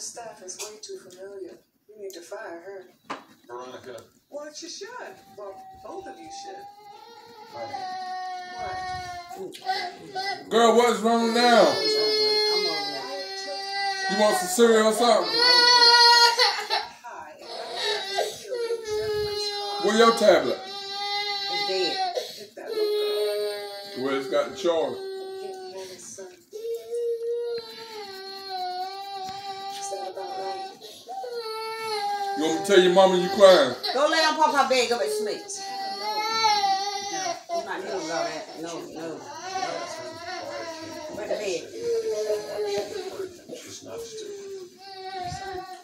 This staff is way too familiar. You need to fire her. Veronica, Well, you should. Well, both of you should. honey, What? Girl, what's wrong now? I'm over it. You want some cereal or something? Hi. and I want to feel in Jeffrey's car. Where your tablet? It's dead. Hit Where it's got the charge. You want me to tell your mama you crying? Go lay on Papa bed, go back to sleep. Is Hannah No, I'm not doing all that. No, no. Go to bed. she's not stupid.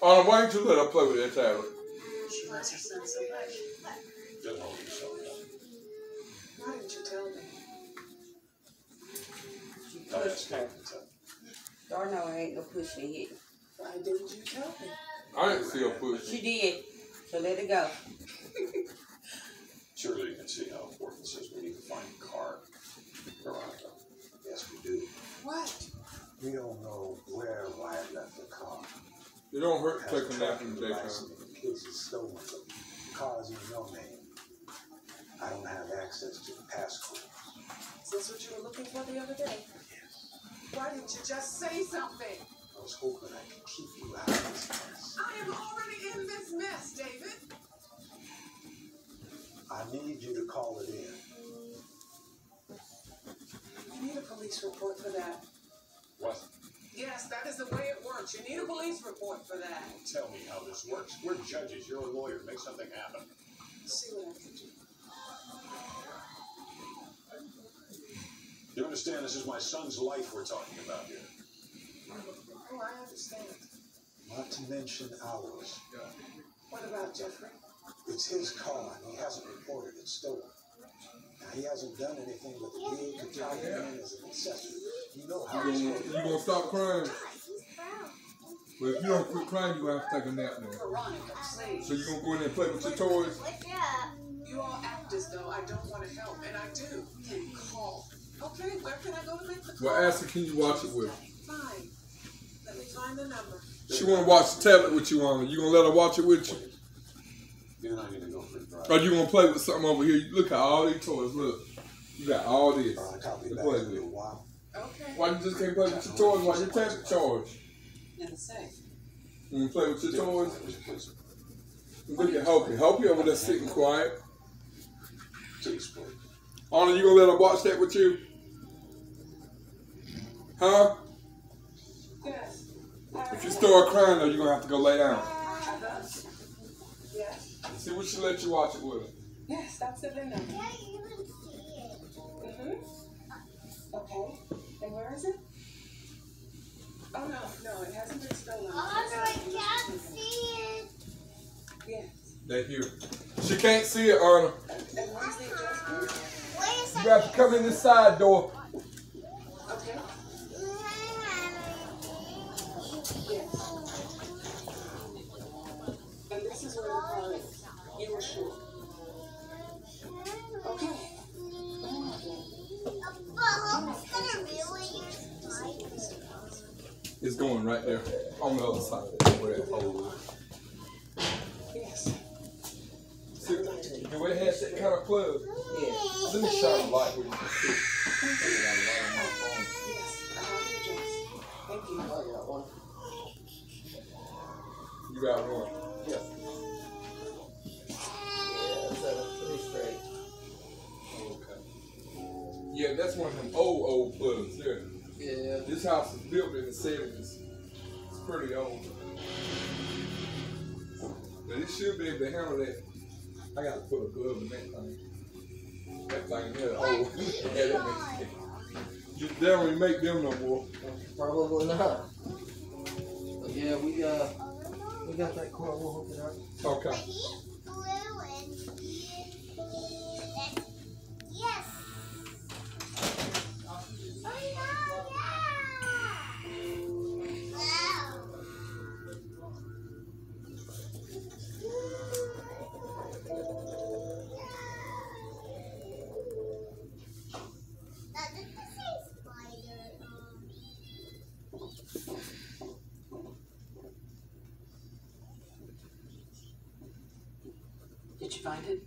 Anna, why didn't you let her play with that tablet? She loves her son so much. Don't hold yourself down. Why didn't you tell me? She I pushed asked her. Kate to tell. Darn no, ain't no pushing hit. Why didn't you tell me? I didn't see her push. She did. So let it go. Surely you can see how important this is. We need to find a car. Veronica. Yes, we do. What? We don't know where Wyatt left the car. It don't hurt Has to take a nap tracking in the device daytime. and the kids is stolen. The car's in your name. I don't have access to the passcode. Is this what you were looking for the other day? Yes. Why didn't you just say something? I was hoping I could keep you out of this mess. I am already in this mess, David. I need you to call it in. You need a police report for that. What? Yes, that is the way it works. You need a police report for that. Tell me how this works. We're judges. You're a lawyer. Make something happen. See what I can do. You understand this is my son's life we're talking about here. Oh, I understand. Not to mention ours. What about Jeffrey? It's his car and he hasn't reported it stolen. Now, he hasn't done anything but the deed to tie it in as an accessory. You know how You gonna, working. you gonna stop crying? But if you don't quit crying, you're gonna have to take a nap now. Veronica, please. So you're gonna go in there and play with your toys? Yeah. You all act as though I don't want to help, and I do. Call. Okay, where can I go to make the call? Well, ask her, can you watch it with her? Fine. Let me find the number. She wanna watch the tablet with you on it. You gonna let her watch it with you? You and I need to go for a drive. Or you gonna play with something over here? Look at all these toys. Look, you got all this. Veronica, I'll to play with. little while. Okay. Why you just can't play with your toys while your tablet charged? In the safe. You wanna play with your toys? Please, Look at Hopi. Hopi over there sitting quiet. please, please. Anna, you gonna let her watch that with you? Huh? Yes. If you start crying though, you're gonna have to go lay down. Yes. See, we should let you watch it with her. Yes, that's the VIN number. Mm-hmm. Okay. And where is it? Oh, no, no, it hasn't been stolen. Oh, so I can't see it. Yes. They hear. She can't see it, Anna. And where's the adjustment? You have to come in this side door. It's going right there on the other side where that hole is. Yes. See, way it has that kind of plug. Yeah. Let me shine a light where you can see. Yes. Thank you. I got one. You got one. Yeah. Yeah, pretty straight. Okay. Yeah, that's one of them old, old plugs there. Yeah. This house was built in the 70s. It's pretty old. But it should be able to handle that. I gotta put a glove in that thing. That thing there, old. yeah, that makes sense. You, they don't even make them no more. Probably not. But yeah, we uh we got that car. We'll hook it up. Okay. Yes. find it?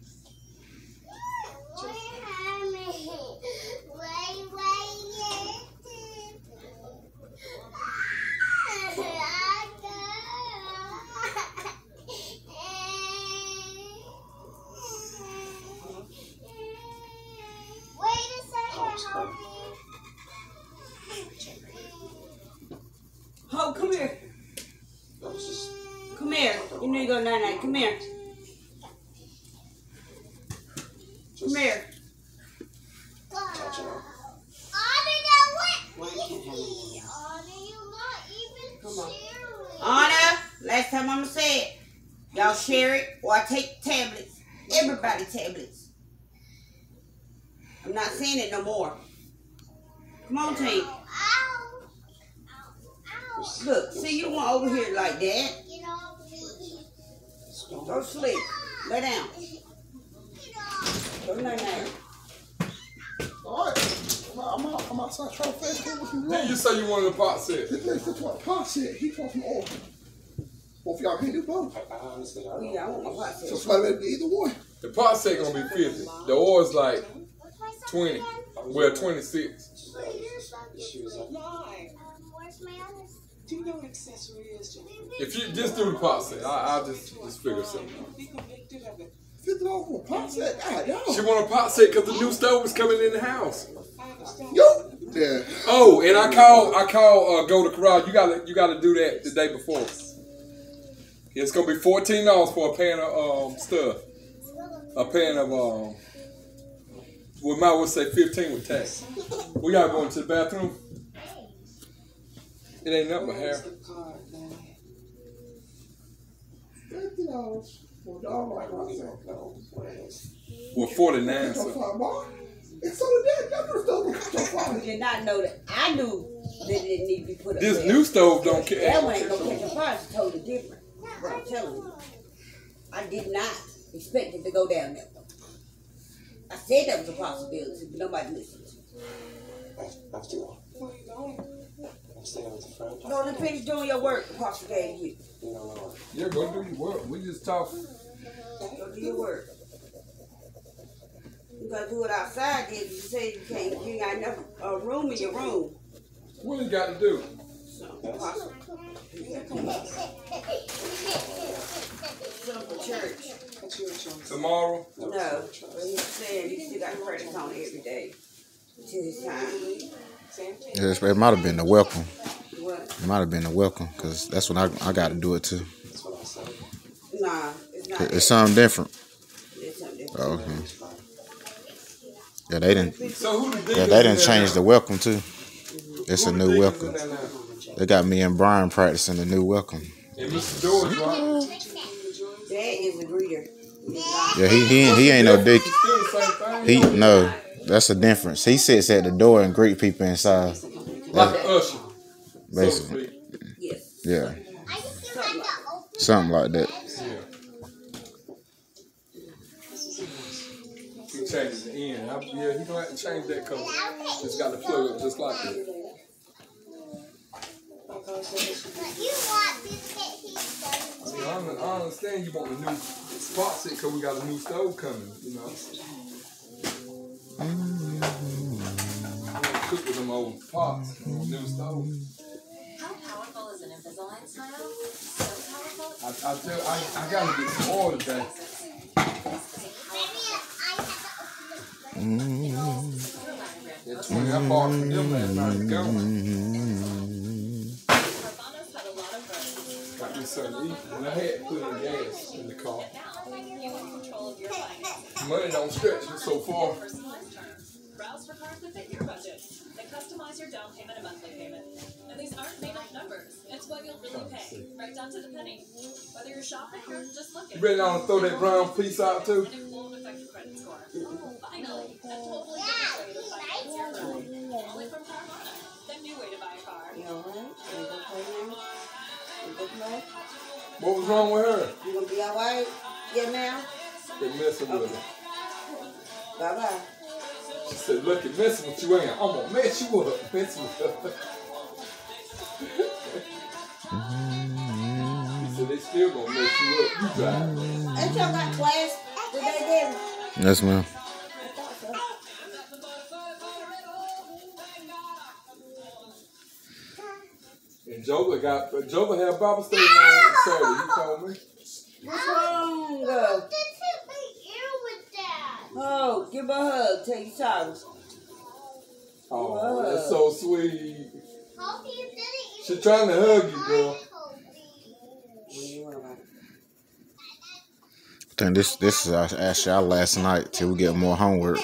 Oh, come here. Come here. You need to go night night. Come here. Else? Come on. Anna, last time I'ma say it. Y'all share it or I take tablets. Everybody tablets. I'm not saying it no more. Come on, team. Look, see you want over here like that. Go sleep. Lay down. Go night night. Alright. I'm, out, I'm outside trying to fast food with you. Then you say you wanted a pot set. This nigga that's what Pop said. He wants some oil. Both of y'all can't do both. I, I honestly don't Oh yeah, I want my pot So set. somebody let either one. The pot set gonna be 50. The oil's like 20. Well, 26. She was like, Lie. Do you know what accessory is, Jimmy? If you just do the pot set, I, I'll just, just figure something out. Be convicted of it. Fifty dollars for a pop set. God She damn. want a pot set because the new stove is coming in the house. Yo. Yeah. Oh, and I call I call uh, go to corral. You gotta you gotta do that the day before. It's gonna be fourteen dollars for a pan of um stuff. A pan of um. We might well say fifteen with tax. We gotta go into the bathroom. It ain't nothing but hair. Where's the card, man? Fifty dollars for a dog like I myself. don't know what it is. Well, forty nine. So So far, boy. It's so dead. Y'all never stole so You did not know that. I knew that it didn't need to be put up this there. new stove don't care. That one ain't gonna catch a fire. It's totally different. What I'm telling you. I did not expect it to go down there. I said that was a possibility, but nobody listened. I, I have to go. Where you going? I'm with a friend. Go and finish doing your work the Apostle gave you. You don't know what. Yeah, go do your work. We just talk. Go do your work. You gotta do it outside then. You say you can't, you ain't got enough uh, room in your room. What you got to do? So, Apostle. Some church. That's your choice. Tomorrow. No, but he's saying you still got credits on every day. Till his time. Same. Yes, it might have been the welcome. What? It might have been a welcome because that's when I, I got to do it too. That's what I said. Nah, it's not. It's something different. It's something different. Oh, okay. Yeah, they didn't. So who the Yeah, they didn't change the welcome too. Mm-hmm. It's a Who the new welcome. in there now? They got me and Brian practicing the new welcome. And Mr. George, right? That is a greeter. It's Yeah, he he, he ain't no dick. It's still the same thing. He no, that's the difference. He sits at the door and greet people inside. like an usher, so to Basically. Yes. yeah, Something like that. Yeah. He changes the end. I, yeah, he gonna have to change that color. It's got to plug up just like that. I mean, I, un- I understand you want a new spot set because we got a new stove coming. You know. Mm-hmm. I wanna Cook with them old pots, on new stove. I, I tell, I, I gotta get some oil today. That twenty I bought from them last night is gone. Carvana's had a lot of growth. Got me something to eat, and I had to put in gas in the car. Now, you have control of your finances. Money don't stretch me so far. Personalized terms. Browse for cars that fit your budget. They customize your down payment and monthly payment. And these aren't made up numbers. It's what you'll really pay, right down to the penny. Whether you're shopping or just looking. You ready to throw that brown piece out too? And it won't affect your credit score. Finally, a totally different way to finance your loan. Only from Carvana. The new way to buy a car. You alright? You gonna play now? You gonna play? What was wrong with her? You gonna be alright? Yeah, now? They're messing with her. Bye bye. She said, look, you messing with you ain't. I'm gonna mess you up. Mess with her. He said, they still gonna mess you up. You drive. Ain't y'all got class today, David? Yes, ma'am. I. And Joba got, Joba had Bible study on Saturday. He told me. What's wrong? Oh, give her a hug. Tell you sorry. Oh, that's so sweet. She's trying to hug you, girl. You worry about it. I think this this is our, actually our last night till we get more homework. Do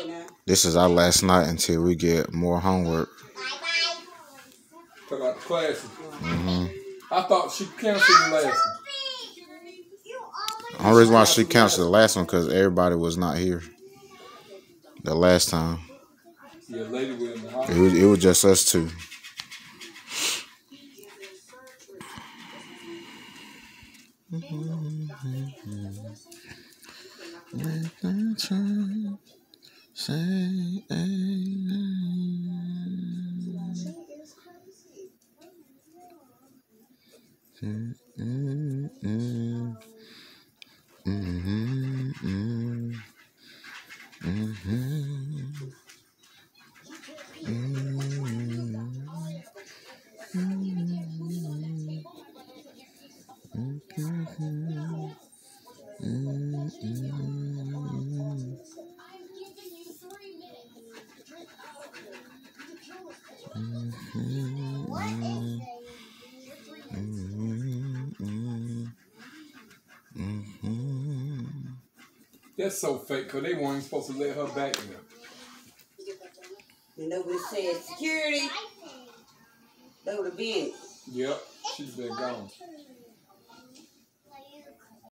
it now. This is our last night until we get more homework. Talk about the classes. hmm I thought she canceled the last one. The only reason why she canceled the last one because everybody was not here. The last time Yeah, lady was in the it was, it was just us two. That's so fake, because they weren't even supposed to let her back there. And nobody said security. They would have been. Yep, she's been gone.